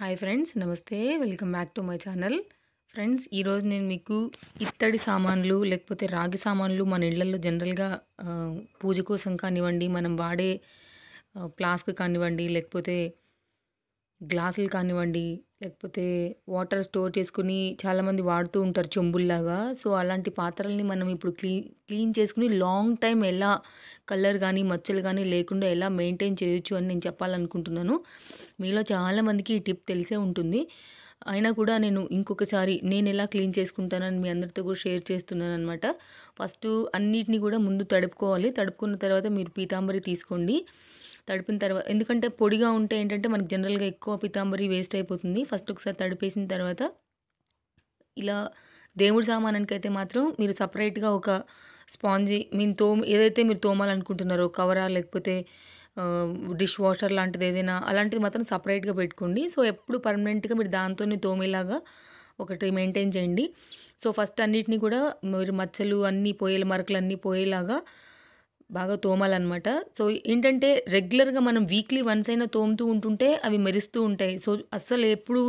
Hi friends నమస్తే. Welcome back to my channel. Friends ఈరోజు నేను మీకు ఇత్తడి సామాన్లు లేకపోతే రాగి సామాన్లు మన ఇళ్ళలో జనరల్గా పూజ కోసం కానివ్వండి మనం వాడే ఫ్లాస్క్ కానివ్వండి లేకపోతే గ్లాసులు కానివ్వండి లేకపోతే వాటర్ స్టోర్ చేసుకుని చాలామంది వాడుతూ ఉంటారు చెంబుల్లాగా. సో అలాంటి పాత్రల్ని మనం ఇప్పుడు క్లీన్ క్లీన్ చేసుకుని లాంగ్ టైం ఎలా కలర్ కానీ మచ్చలు కానీ లేకుండా ఎలా మెయింటైన్ చేయొచ్చు అని నేను చెప్పాలనుకుంటున్నాను. మీలో చాలామందికి ఈ టిప్ తెలిసే ఉంటుంది. అయినా కూడా నేను ఇంకొకసారి నేను ఎలా క్లీన్ చేసుకుంటానని మీ అందరితో కూడా షేర్ చేస్తున్నాను అనమాట ఫస్ట్ అన్నిటిని కూడా ముందు తడుపుకోవాలి. తడుపుకున్న తర్వాత మీరు పీతాంబరి తీసుకోండి. తడిపిన తర్వాత ఎందుకంటే పొడిగా ఉంటే ఏంటంటే మనకి జనరల్గా ఎక్కువ పీతాంబరి వేస్ట్ అయిపోతుంది. ఫస్ట్ ఒకసారి తడిపేసిన తర్వాత ఇలా దేవుడి సామానానికి అయితే మాత్రం మీరు సపరేట్గా ఒక స్పాంజీ మీరు తో ఏదైతే మీరు తోమాలనుకుంటున్నారో కవరా లేకపోతే డిష్ వాషర్ లాంటిది ఏదైనా అలాంటిది మాత్రం సపరేట్గా పెట్టుకోండి. సో ఎప్పుడు పర్మనెంట్గా మీరు దాంతోనే తోమేలాగా ఒకటి మెయింటైన్ చేయండి. సో ఫస్ట్ అన్నిటిని కూడా మీరు మచ్చలు అన్నీ పోయేలా మరకలు అన్నీ పోయేలాగా బాగా తోమాలన్నమాట. సో ఏంటంటే రెగ్యులర్గా మనం వీక్లీ వన్స్ అయినా తోముతూ ఉంటుంటే అవి మెరుస్తూ ఉంటాయి. సో అస్సలు ఎప్పుడు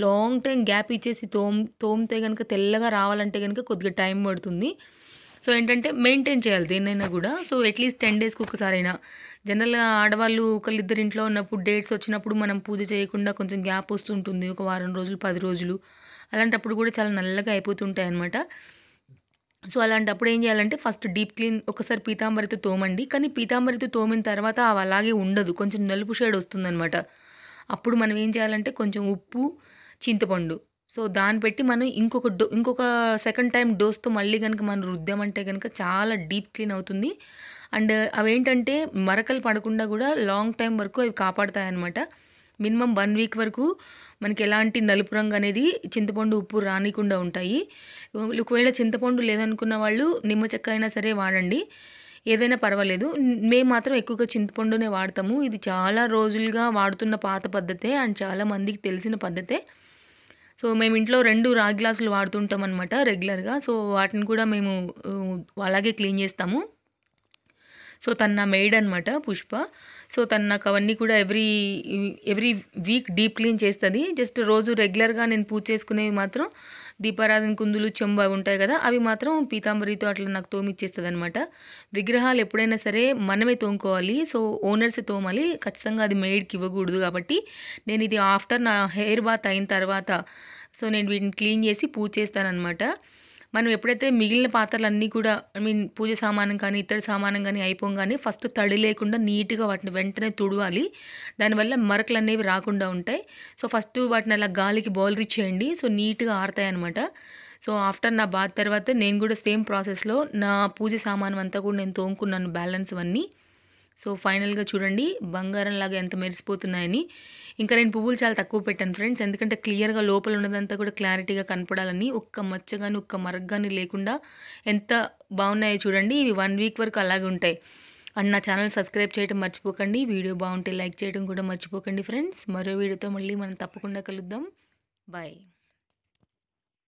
లాంగ్ టైం గ్యాప్ ఇచ్చేసి తోమ్ తోమితే కనుక తెల్లగా రావాలంటే కనుక కొద్దిగా టైం పడుతుంది. సో ఏంటంటే మెయింటైన్ చేయాలి దేన్నైనా కూడా. సో అట్లీస్ట్ టెన్ డేస్కి ఒకసారైనా జనరల్గా ఆడవాళ్ళు ఒకళ్ళిద్దరు ఇంట్లో ఉన్నప్పుడు డేట్స్ వచ్చినప్పుడు మనం పూజ చేయకుండా కొంచెం గ్యాప్ వస్తుంటుంది. ఒక వారం రోజులు పది రోజులు. అలాంటప్పుడు కూడా చాలా నల్లగా అయిపోతుంటాయి అనమాట సో అలాంటప్పుడు ఏం చేయాలంటే ఫస్ట్ డీప్ క్లీన్ ఒకసారి పీతాంబరితో తోమండి. కానీ పీతాంబరితో తోమిన తర్వాత అవి అలాగే ఉండదు. కొంచెం నలుపు షేడ్ వస్తుందనమాట అప్పుడు మనం ఏం చేయాలంటే కొంచెం ఉప్పు చింతపండు. సో దాన్ని పెట్టి మనం ఇంకొక డో ఇంకొక సెకండ్ టైం డోస్తో మళ్ళీ కనుక మనం రుద్దామంటే కనుక చాలా డీప్ క్లీన్ అవుతుంది. అండ్ అవేంటంటే మరకలు పడకుండా కూడా లాంగ్ టైం వరకు అవి కాపాడుతాయన్నమాట. మినిమం వన్ వీక్ వరకు మనకి ఎలాంటి నలుపు రంగు అనేది చింతపండు ఉప్పు రానికుండా ఉంటాయి. ఒకవేళ చింతపండు లేదనుకున్న వాళ్ళు నిమ్మ చెక్క అయినా సరే వాడండి. ఏదైనా పర్వాలేదు. మేము మాత్రం ఎక్కువగా చింతపండునే వాడతాము. ఇది చాలా రోజులుగా వాడుతున్న పాత పద్ధతే అండ్ చాలా మందికి తెలిసిన పద్ధతే. సో మేము ఇంట్లో రెండు రాగి గ్లాసులు వాడుతుంటాం అనమాట రెగ్యులర్గా. సో వాటిని కూడా మేము అలాగే క్లీన్ చేస్తాము. సో తను నా మెయిడ్ అనమాట పుష్ప. సో తను నాకు అవన్నీ కూడా every every week deep clean చేస్తుంది. జస్ట్ రోజు రెగ్యులర్గా నేను పూజ చేసుకునేవి మాత్రం దీపారాధన కుందులు చెంబు అవి ఉంటాయి కదా అవి మాత్రం పీతాంబరితో అట్లా నాకు తోమిచ్చేస్తుంది అనమాట విగ్రహాలు ఎప్పుడైనా సరే మనమే తోముకోవాలి. So owners తోమాలి. ఖచ్చితంగా అది మెయిడ్కి ఇవ్వకూడదు కాబట్టి నేను ఇది ఆఫ్టర్ నా హెయిర్ బాత్ అయిన తర్వాత సో నేను వీటిని క్లీన్ చేసి పూజ చేస్తానన్నమాట. మనం ఎప్పుడైతే మిగిలిన పాత్రలన్నీ కూడా ఐ మీన్ పూజ సామానం కానీ ఇతర సామానం కానీ అయిపోగానే ఫస్ట్ తడి లేకుండా నీట్గా వాటిని వెంటనే తుడవాలి. దానివల్ల మరకలు అనేవి రాకుండా ఉంటాయి. సో ఫస్ట్ వాటిని అలా గాలికి బౌల్ చేయండి. సో నీట్గా ఆరుతాయి అనమాట సో ఆఫ్టర్ నా బాత్ తర్వాత నేను కూడా సేమ్ ప్రాసెస్లో నా పూజ సామానం అంతా కూడా నేను తోముకున్నాను బ్యాలెన్స్ అన్నీ సో ఫైనల్గా చూడండి. బంగారం లాగా ఎంత మెరిసిపోతున్నాయని. ఇంకా నేను పువ్వులు చాలా తక్కువ పెట్టాను ఫ్రెండ్స్. ఎందుకంటే క్లియర్గా లోపల ఉన్నదంతా కూడా క్లారిటీగా కనపడాలని ఒక్క మచ్చ కానీ ఒక్క మరగ్గాని కానీ లేకుండా ఎంత బాగున్నాయో చూడండి. ఇవి వన్ వీక్ వరకు అలాగే ఉంటాయి. అండ్ నా ఛానల్ సబ్స్క్రైబ్ చేయడం మర్చిపోకండి. వీడియో బాగుంటే లైక్ చేయడం కూడా మర్చిపోకండి ఫ్రెండ్స్. మరో వీడియోతో మళ్ళీ మనం తప్పకుండా కలుద్దాం. బాయ్.